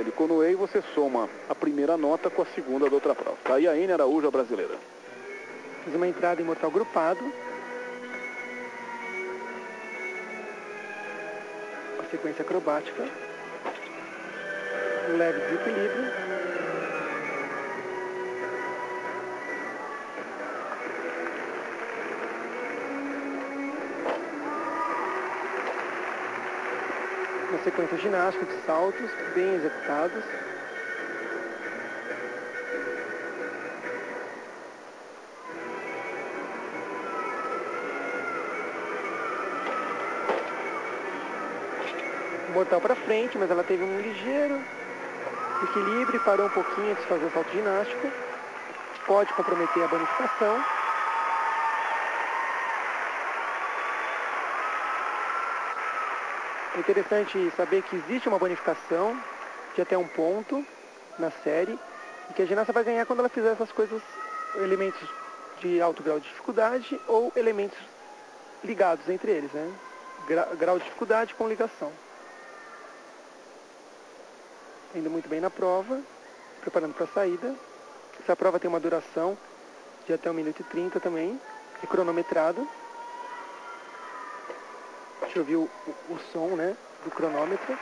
de Conoei, você soma a primeira nota com a segunda da outra prova. Tá aí a N Araújo, a brasileira. Fiz uma entrada em mortal grupado. Uma sequência acrobática. Um leve desequilíbrio. Uma sequência ginástica de saltos bem executados. mortal para frente, mas ela teve um ligeiro equilíbrio parou um pouquinho antes de fazer o salto ginástico. Pode comprometer a bonificação. É interessante saber que existe uma bonificação de até um ponto na série e que a ginasta vai ganhar quando ela fizer essas coisas, elementos de alto grau de dificuldade ou elementos ligados entre eles, né? Grau de dificuldade com ligação indo muito bem na prova, preparando para a saída. Essa prova tem uma duração de até 1 minuto e 30 também, é cronometrada. Deixa eu ouvir o, o, o som né, do cronômetro.